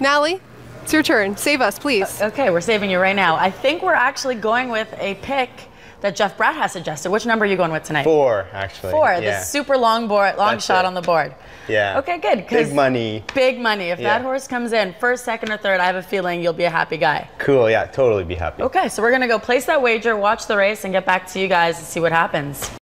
Nally, it's your turn. Save us, please. Okay, we're saving you right now. I think we're actually going with a pick that Jeff Bratt has suggested. Which number are you going with tonight? Four, actually. Four. Yeah. The super long board, long That's shot it. on the board. Yeah. Okay, good. Big money. Big money. If that horse comes in first, second, or third, I have a feeling you'll be a happy guy. Cool. Yeah, totally be happy. Okay, so we're gonna go place that wager, watch the race, and get back to you guys and see what happens.